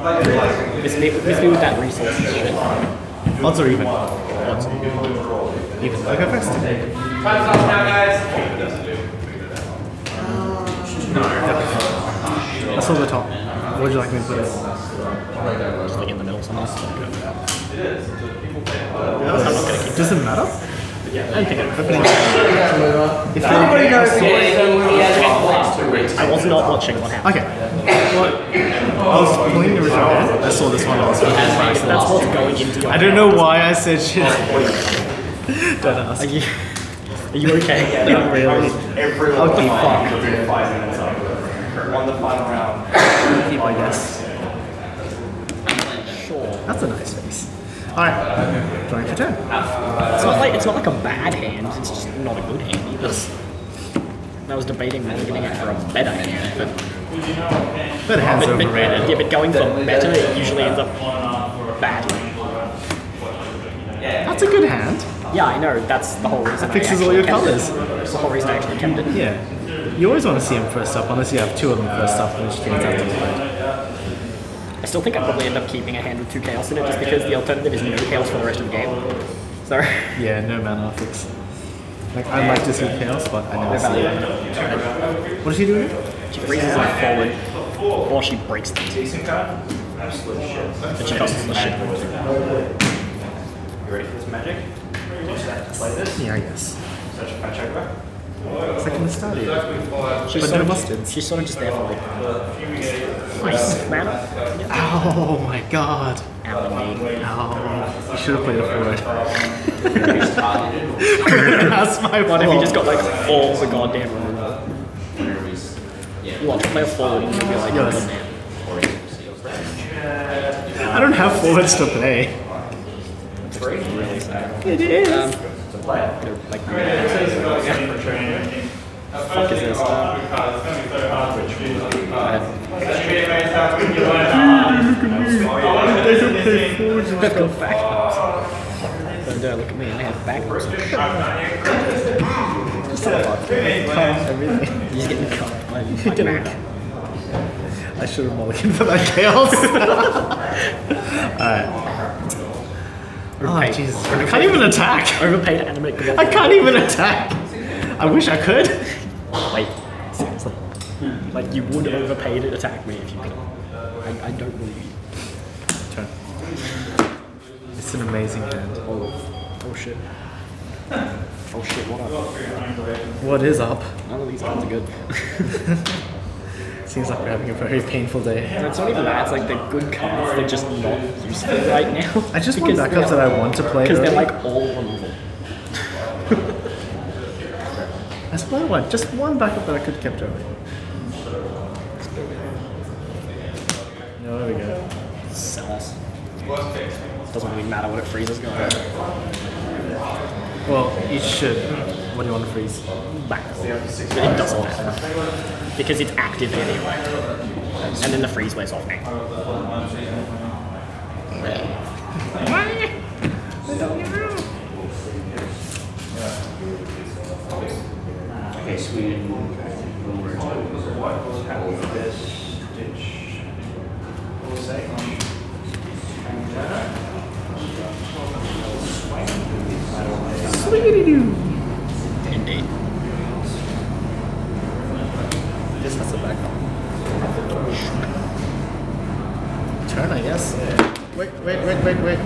Miss me, miss me with that resource shit. Odds or even? Odds. Even. I go first. Time's up now, guys. No, I saw the top. What would you like me to put it? Just like in the middle somewhere. Does it matter? I don't think it If anybody knows. I was not watching what happened. Okay. Well, I was playing the original game. I saw this one. I was If that's what's going into I don't know why I said shit. Oh. don't ask. Are you, are you okay? Not really. Everyone Okay, five fuck. minutes, five minutes up. On the final round. I guess. Sure. That's a nice face. Alright. Drawing for turn. It's not like it's not like a bad hand. It's just not a good hand. Either. I was debating whether getting it for a better hand, but Better hands but, but, overrated. yeah, but going for better it usually ends up badly. That's a good hand. Yeah, I know. That's the whole reason. That fixes I all your colours. That's the whole reason I actually kept it. Yeah. You always want to see him first up, unless you have two of them first up, which gains out to the. I still think I'd probably end up keeping a hand with two chaos in it, just because the alternative is no chaos for the rest of the game. So. Yeah, no mana fix. Like, I'd like to see chaos, but I never see it. What is he doing? She freezes them forward, or she breaks them. Decent card. Absolute shit. But she costs the shit. You ready for this magic? Play this. Yeah, I guess. Such a fat choker. Second started. She's But sort, no of mustard. just, she's sort of just there for like nice mana. Yeah. Oh my god. Alan Oh, you should have played it forward. That's my What if you fault. just got like all the goddamn removal? Watch, play a forward and you'll be like, Yes. goddamn. I don't have forwards to play. It's Really sad. It is. Um, they're like, fuck is this? Let's go back. Don't dare look at me, I have backwards. Everything. He's getting cut. I'm Get fucking him. mad. I should have mulliganed for that chaos. Alright. Oh, Overpaid. Jesus. I can't even attack. Overpaid anime. I can't even attack. I wish I could. Wait, seriously. Like, you would overpay to attack me if you could. I, I don't believe you. Turn. It's an amazing hand. Oh, oh shit. Oh shit, what up? What is up? None of these cards are good. Seems like we're having a very painful day. And it's not even that, it's like they're good cards, they're just not useful right now. I just want backups that I want to play. Because they're like all removal. Let's play one. Just one backup that I could have kept early. No, there we go. Cells. Doesn't really matter what it freezes going. Well, each should. What do you want to freeze? Back. But it doesn't matter. Because it's active anyway. And then the freeze wears off now. Okay, Sweden. Indeed. Just has a backup. Turn, I guess. Wait, wait, wait, wait, wait.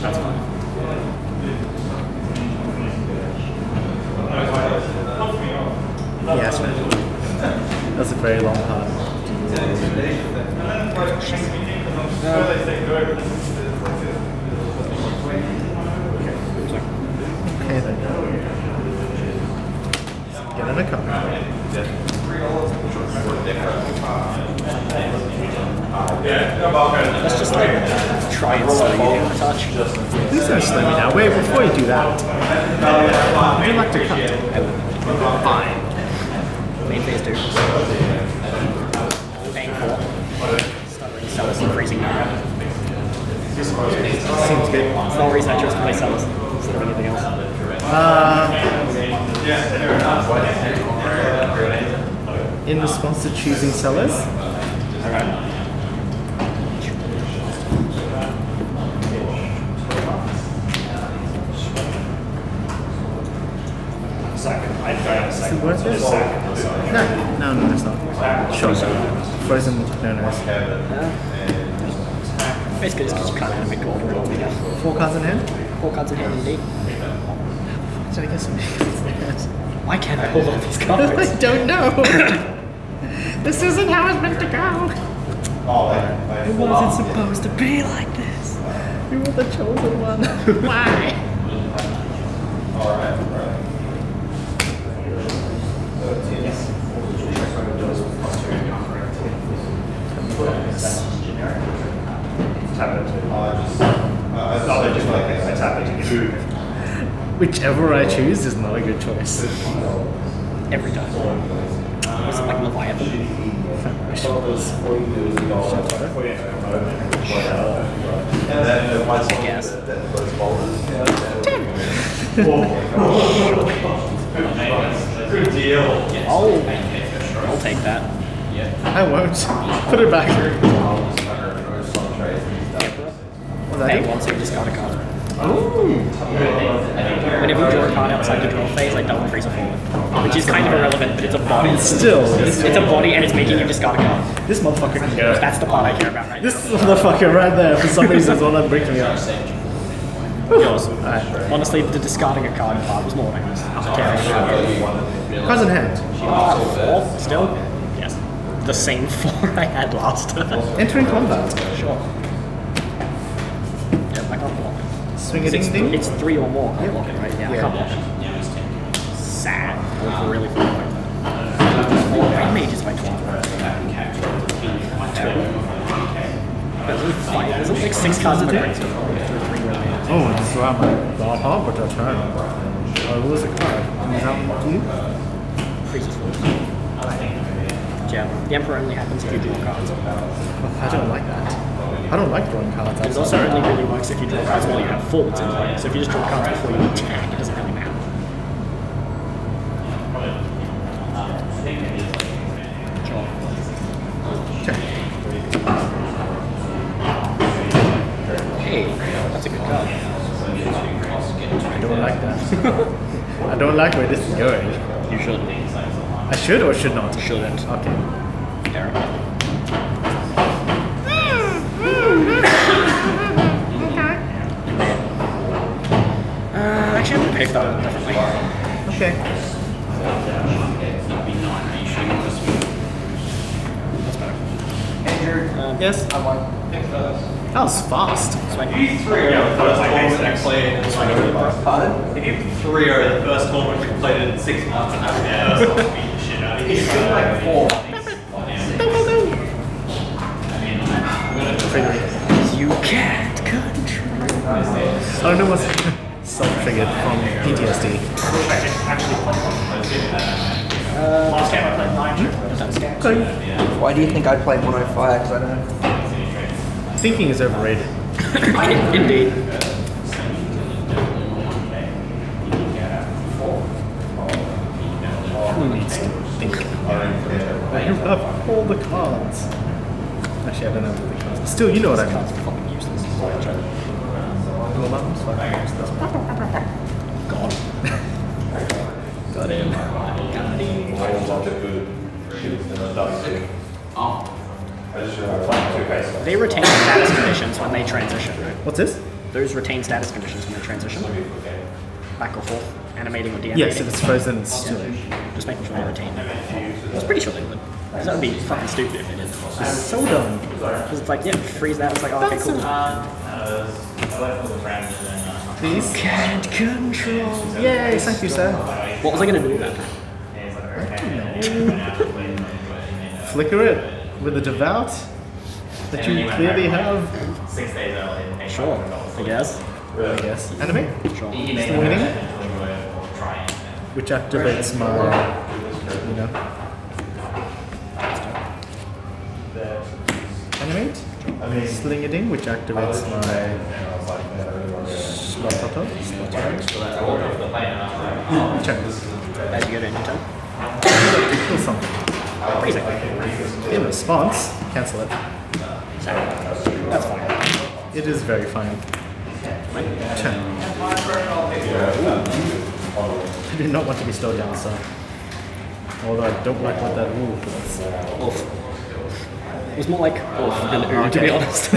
That's fine. Yes, man. That's a very long part. Okay then. Get in a cup. Let's just try and slow touch. Please don't slow me. Wait, before you do that, to? Fine. Main phase. Celes and freezing Nara. Seems good. It's the only reason I chose to play Celes instead of anything else. Uh, in response to choosing Celes? Alright. Second. I'd go out. Is it worth it? No, no, no, it's not. Sure. Frozen, no, no. Basically, just because you can't animate gold or anything. Four cards in hand? Four cards in hand indeed. Did I get so many cards in hand? Why can't I hold all these cards? I don't know. this isn't how it's meant to go. It wasn't supposed to be like this. You were the chosen one. Why? Tap it. Oh, they just like I tap it to get Whichever I choose is not a good choice. Every time. Was it like Leviathan? And then once I guess. those boulders. Good deal. Oh, I'll take that. I won't. Put it back. That it? once you discard a card. Ooh. Whenever you draw a card outside the draw phase, I double freeze a forward. Which is kind of irrelevant, but it's a body. Still, It's, it's a body and it's making you discard a card. this motherfucker can go. That's the part I care about right This motherfucker right there, for some reason, is all that breaks me up. now. Yours. Alright. Honestly, the discarding a card part was more what I was caring about. Cards in hand. Uh, four, still? Yes. The same four I had last turn. Entering combat. Sure. Yep, I can't block. Swing it It's, ding ding. it's three or more. I'm blocking, right? Yeah, Yeah. can't. Sad. I would really feel like that. Rain Mage is by 12. There's only five. There's only like six cards in the grave. Oh, and draw my God Arbiter turn. I lose a card. And is that what you? Freezes force. Yeah, the Emperor only happens if you draw cards. I don't like that. I don't like drawing cards. It outside. also only really works if you draw cards while you have forwards in play. So if you just draw cards before you attack, it doesn't really matter. Hey, that's a good card. I don't like that. I don't like where this is going. You should. I should or should not? Shouldn't. Okay. Actually, I'm gonna pick that one differently. Okay. That's better. Um, Yes. That was fast. Swing. Three are the first tournament I played in like Pardon? If you three are the first tournament we played in six months and that's the first one the shit out of you. It's been like four. You can't control. I don't know what's self-triggered from PTSD. Last hmm? game I played nine. Okay. Why do you think I play Mono oh Fire? Because I don't know. Thinking is overrated. Indeed. Who needs to think? You have all the cards. Actually, I don't know all the cards. Still, you know what I mean. Fucking useless. Well, that was fucking Got. They retain status conditions when they transition, right? What's this? Those retain status conditions when they transition. Back or forth, animating or deanimating. Yes, if it's frozen, it's still. Just making sure they retain them. I was pretty sure they would. 'Cause that would be fucking stupid if they didn't. So dumb. Because it's like, yeah, freeze that. It's like, oh, okay, cool. Please. Can't control. Yay, thank you, sir. What was I gonna do with that? Flicker it with the devout that you clearly have, Six days early. Sure, I guess. I guess. Animate, Sure. winning, which activates my, you know. Animate, Slinging, which activates my Slotto. Check. As you go to end your. Kill something. Freezing. In response, cancel it. So, that's fine. It is very fine. Turn. I do not want to be slowed down, so. Although I don't like what that move was. Oof. It was more like oof than ooh, to be Okay. honest.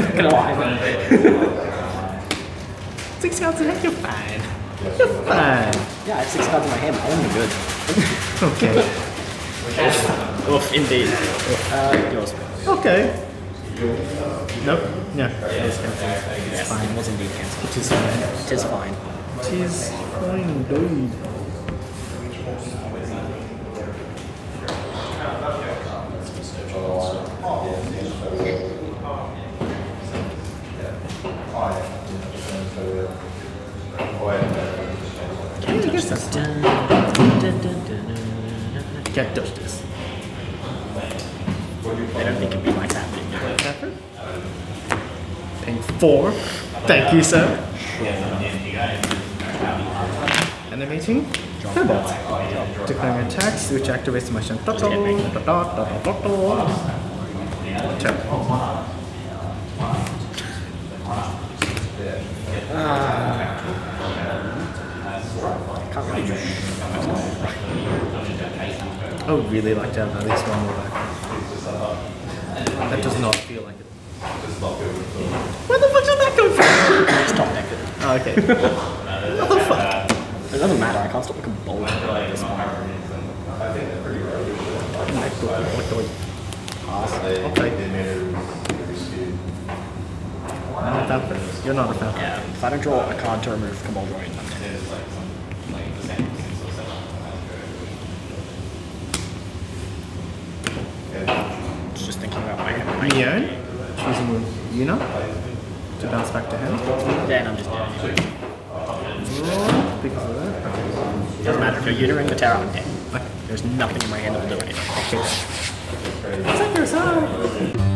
Six cards in hand, you're fine. You're fine. Yeah, I have six cards in my hand. I am good. Okay. Oof, indeed. Uh, yours. Okay. Nope. Yeah. It's cancelled. Yes, fine. it was indeed cancelled. Which is fine. It is fine. It is fine, dude. Guess that's Can't this. I don't think it'd be like happening. Catherine? Paying four. Thank you, sir. Animating. Cobalt. Declaring attacks, which activates my Shantotto. Tap. I would really like to have at least one more back. That does not feel like it. Where the fuck did that come from? Stop deck it. Oh, okay. what the fuck? It doesn't matter, I can't stop looking bold like this one. I'm a fan. You're not a fan. Yeah, if I don't draw a card to remove Kamaldroid, I'm dead. Just thinking about my my Neon, choosing Yuna to bounce back to him. Then I'm just dead. Oh, because of that. Okay. Doesn't matter, if you're Unering the Terra, I'm dead. There's nothing in my hand that will do anything. Yourself.